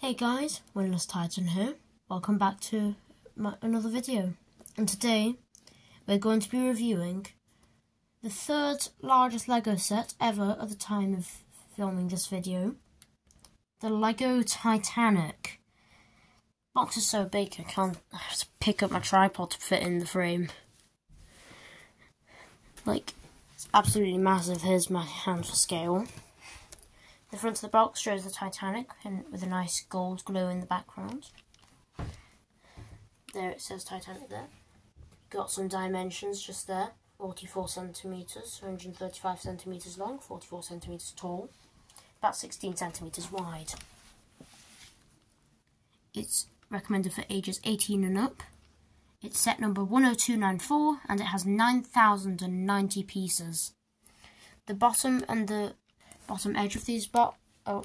Hey guys, Windless Titan here. Welcome back to my, another video. And today we're going to be reviewing the third largest Lego set ever at the time of filming this video. The Lego Titanic. Box is so big I can't I have to pick up my tripod to fit in the frame. Like, it's absolutely massive. Here's my hand for scale. The front of the box shows the Titanic and with a nice gold glow in the background. There it says Titanic there. Got some dimensions just there. 44 centimetres, 135 centimetres long, 44 centimetres tall, about 16 centimetres wide. It's recommended for ages 18 and up. It's set number 10294 and it has 9,090 pieces. The bottom and the bottom edge of these box. Oh,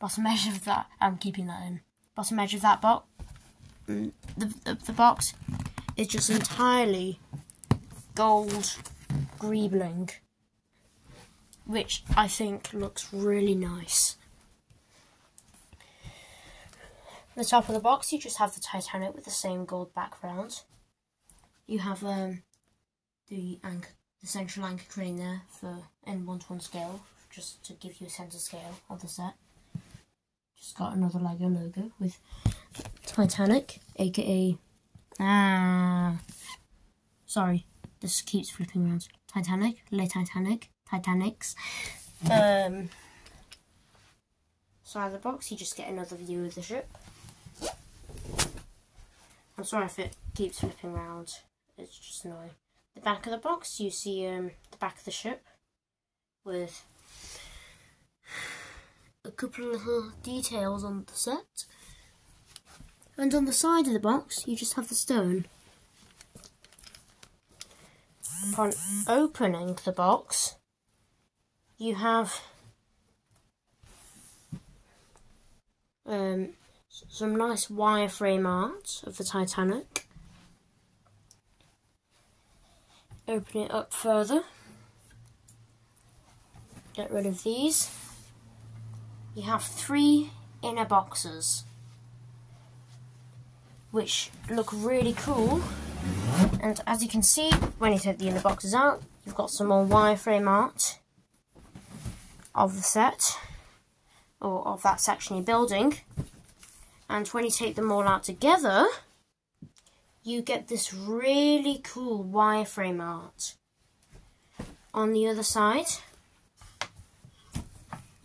bottom edge of that. I'm keeping that in. Bottom edge of that box. The, the, the box is just entirely gold greebling, which I think looks really nice. the top of the box, you just have the Titanic with the same gold background. You have um, the anchor, the central anchor crane there for in one to one scale just to give you a sense of scale of the set. Just got another Lego logo with Titanic, aka ah, sorry, this keeps flipping around. Titanic, Le Titanic, Titanics. Um, side of the box, you just get another view of the ship. I'm sorry if it keeps flipping around. It's just annoying. The back of the box, you see um, the back of the ship with a couple of little details on the set. And on the side of the box, you just have the stone. Upon opening the box, you have um, some nice wireframe art of the Titanic. Open it up further. Get rid of these you have three inner boxes which look really cool. And as you can see when you take the inner boxes out you've got some more wireframe art of the set or of that section you're building. And when you take them all out together you get this really cool wireframe art. On the other side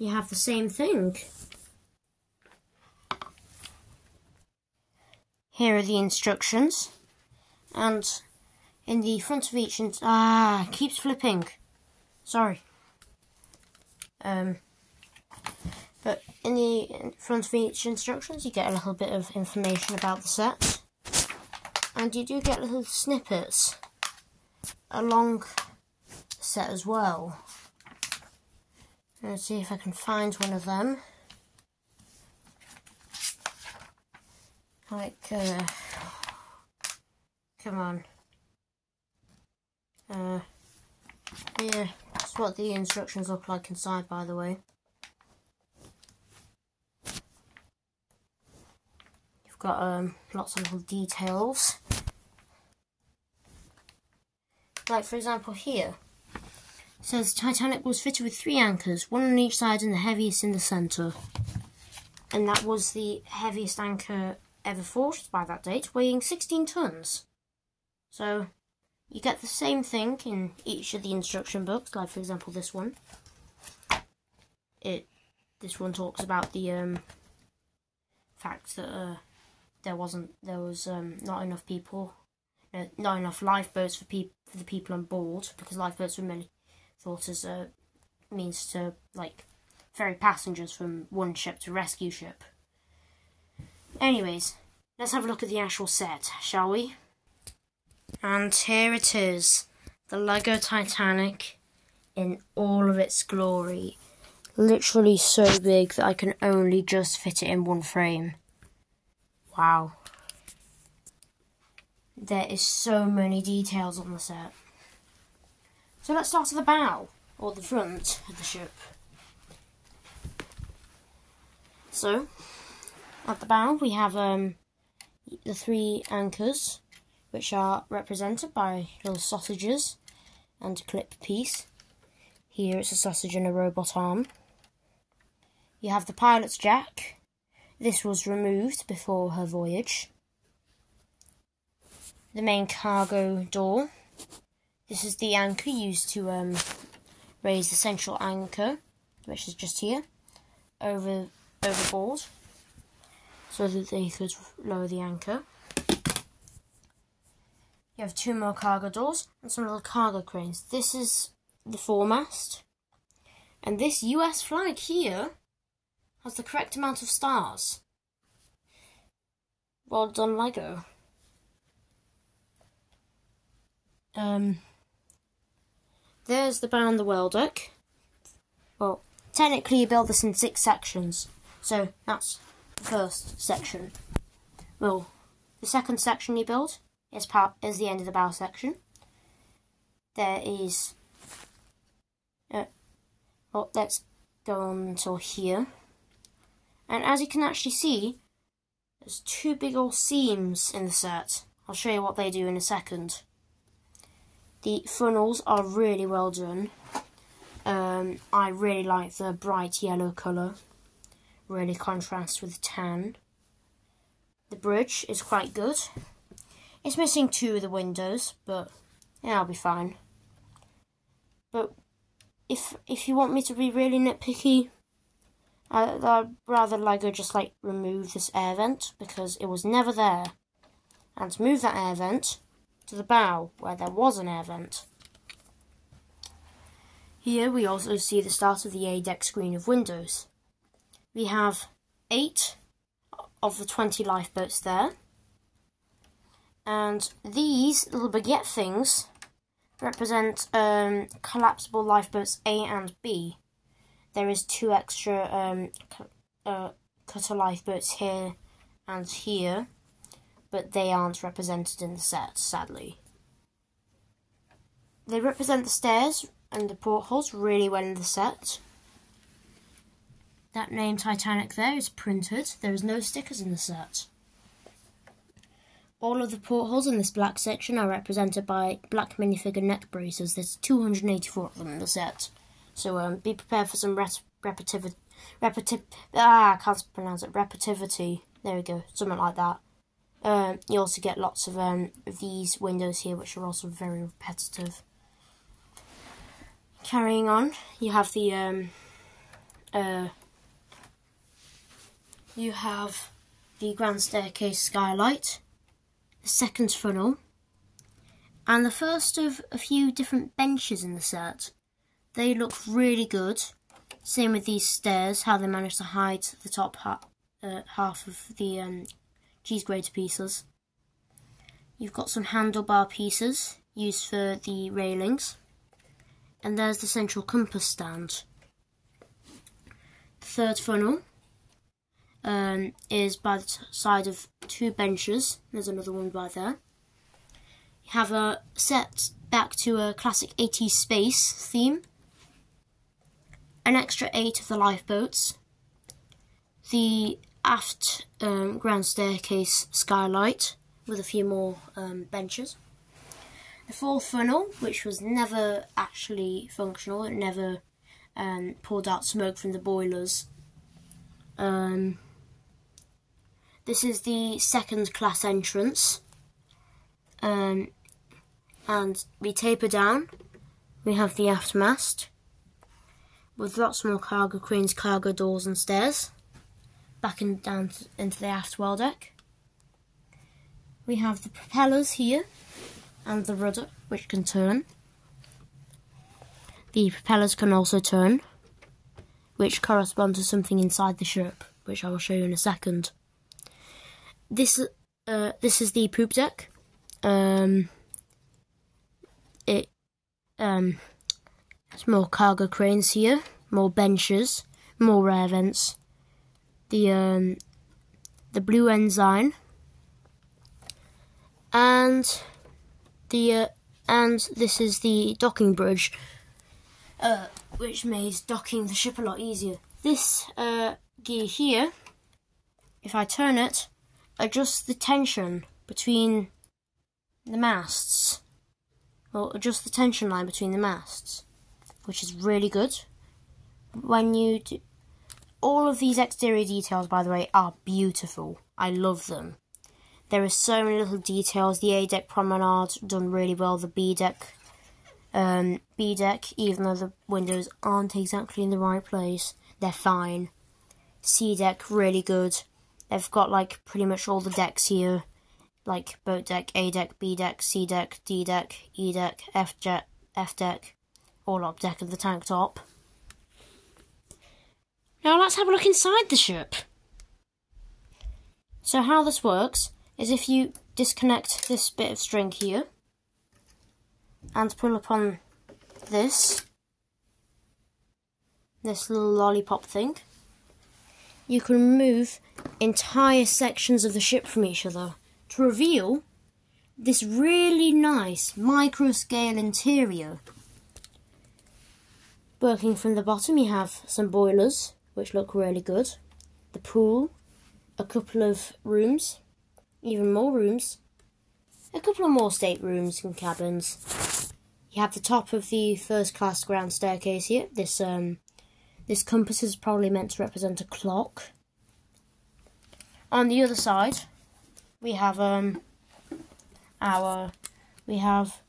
you have the same thing. Here are the instructions. And in the front of each... Ah, keeps flipping. Sorry. Um, but in the front of each instructions, you get a little bit of information about the set. And you do get little snippets along the set as well. Let's see if I can find one of them. Like, uh, come on. Uh, yeah, that's what the instructions look like inside, by the way. You've got um, lots of little details. Like, for example, here says Titanic was fitted with three anchors, one on each side and the heaviest in the centre. And that was the heaviest anchor ever forged by that date, weighing 16 tonnes. So you get the same thing in each of the instruction books, like for example this one. It this one talks about the um, fact that uh, there wasn't there was um, not enough people, not enough lifeboats for people for the people on board because lifeboats were many thought as a means to like ferry passengers from one ship to rescue ship. Anyways, let's have a look at the actual set, shall we? And here it is, the Lego Titanic in all of its glory. Literally so big that I can only just fit it in one frame. Wow. There is so many details on the set. So let's start at the bow, or the front of the ship. So, At the bow, we have um, the three anchors, which are represented by little sausages and a clip piece. Here it's a sausage and a robot arm. You have the pilot's jack. This was removed before her voyage. The main cargo door. This is the anchor used to um, raise the central anchor, which is just here, over overboard so that they could lower the anchor. You have two more cargo doors and some little cargo cranes. This is the foremast. And this US flag here has the correct amount of stars. Well done, Lego. Um, there's the bow and the well deck. Well, technically you build this in six sections. So that's the first section. Well, the second section you build is part is the end of the bow section. There is. Uh, well, let's go on until here. And as you can actually see, there's two big old seams in the set. I'll show you what they do in a second. The funnels are really well done. Um, I really like the bright yellow colour really contrasts with tan. The bridge is quite good. It's missing two of the windows, but yeah, I'll be fine. But if if you want me to be really nitpicky, I, I'd rather Lego just like remove this air vent because it was never there. And to move that air vent to the bow where there was an air vent. Here we also see the start of the A-deck screen of windows we have eight of the 20 lifeboats there. And these little baguette things represent um, collapsible lifeboats A and B. There is two extra um, uh, cutter lifeboats here and here, but they aren't represented in the set, sadly. They represent the stairs and the portholes really well in the set. That name Titanic there is printed. There is no stickers in the set. All of the portholes in this black section are represented by black minifigure neck braces. There's 284 of them in the set. So um, be prepared for some. Repeti ah, I can't pronounce it. Repetitivity. There we go. Something like that. Um, you also get lots of um, these windows here, which are also very repetitive. Carrying on, you have the um, uh, you have the grand staircase skylight, the second funnel, and the first of a few different benches in the set. They look really good. Same with these stairs, how they managed to hide the top ha uh, half of the um, cheese grater pieces. You've got some handlebar pieces used for the railings. And there's the central compass stand. The third funnel um, is by the side of two benches. There's another one by there. You have a set back to a classic 80s space theme. An extra eight of the lifeboats. The aft um, grand staircase skylight with a few more um, benches. The fourth funnel, which was never actually functional, it never um, poured out smoke from the boilers. Um, this is the second class entrance. Um, and we taper down. We have the aft mast with lots more cargo cranes, cargo doors and stairs. Back and down into the aft well deck. We have the propellers here and the rudder which can turn. The propellers can also turn, which correspond to something inside the ship, which I will show you in a second this uh, this is the poop deck. Um, it um, more cargo cranes here, more benches, more air vents. The um, the blue ensign, and the uh, and this is the docking bridge, uh, which makes docking the ship a lot easier. This uh, gear here if I turn it, adjusts the tension between the masts. Well, adjust the tension line between the masts, which is really good. When you do, all of these exterior details, by the way, are beautiful. I love them. There are so many little details. The A deck promenade done really well. The B deck, um, B deck, even though the windows aren't exactly in the right place, they're fine. C deck really good. They've got like pretty much all the decks here, like boat deck, A deck, B deck, C deck, D deck, E deck, F jet, F deck, Orlop deck of the tank top. Now let's have a look inside the ship. So how this works is if you disconnect this bit of string here and pull upon this, this little lollipop thing, you can remove entire sections of the ship from each other to reveal this really nice micro scale interior. Working from the bottom you have some boilers which look really good, the pool, a couple of rooms, even more rooms, a couple of more staterooms and cabins. You have the top of the first class grand staircase here. This um this compass is probably meant to represent a clock. On the other side, we have um our we have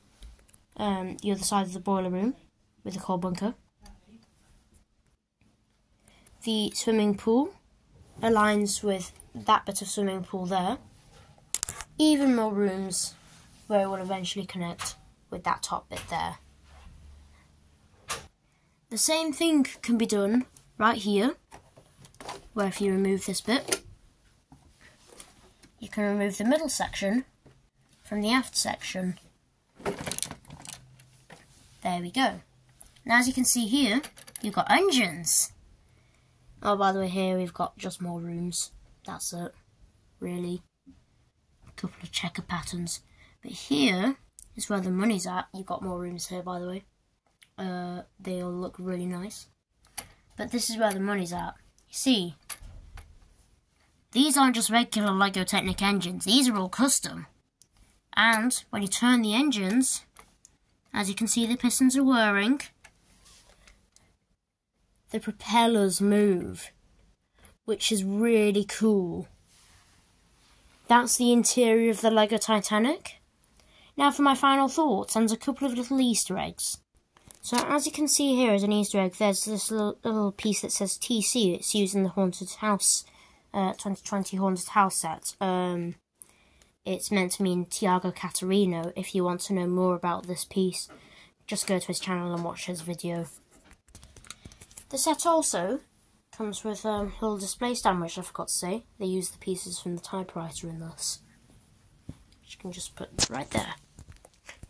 um the other side of the boiler room with the coal bunker. The swimming pool aligns with that bit of swimming pool there. Even more rooms where it will eventually connect with that top bit there. The same thing can be done right here, where if you remove this bit, you can remove the middle section from the aft section. There we go. Now as you can see here, you've got engines. Oh, by the way, here we've got just more rooms. That's it, really. A couple of checker patterns. But here is where the money's at. You've got more rooms here, by the way. Uh, they all look really nice. But this is where the money's at. You see, these aren't just regular LEGO Technic engines. These are all custom. And when you turn the engines, as you can see the pistons are whirring, the propellers move, which is really cool. That's the interior of the LEGO Titanic. Now for my final thoughts and a couple of little Easter eggs. So as you can see here as an Easter egg, there's this little, piece that says TC. It's used in the Haunted House, uh, 2020 Haunted House set. Um, it's meant to mean Tiago Catarino. If you want to know more about this piece, just go to his channel and watch his video. The set also comes with um, a little display stand, which I forgot to say. They use the pieces from the typewriter in this. Which you can just put right there.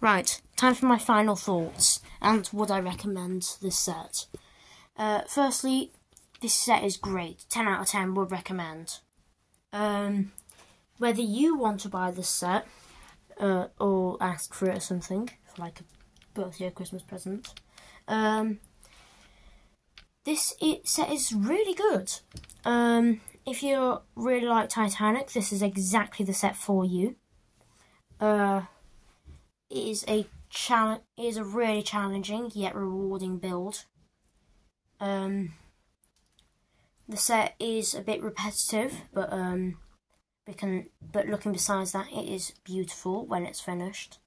Right, time for my final thoughts and would I recommend this set. Uh, firstly, this set is great. 10 out of 10 would recommend. Um, whether you want to buy this set uh, or ask for it or something, for like a birthday or Christmas present, um, this set is really good. Um, if you really like Titanic, this is exactly the set for you. Uh, it is a challenge. It is a really challenging yet rewarding build. Um, the set is a bit repetitive, but um, can. But looking besides that, it is beautiful when it's finished.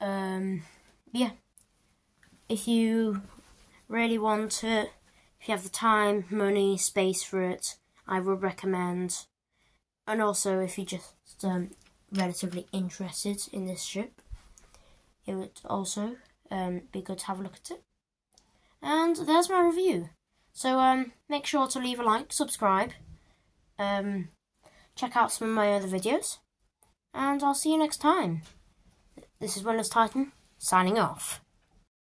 Um, yeah. If you really want it, if you have the time, money, space for it, I would recommend. And also, if you're just um, relatively interested in this ship, it would also um, be good to have a look at it. And there's my review. So um, make sure to leave a like, subscribe, um, check out some of my other videos, and I'll see you next time. This is Windless Titan, signing off.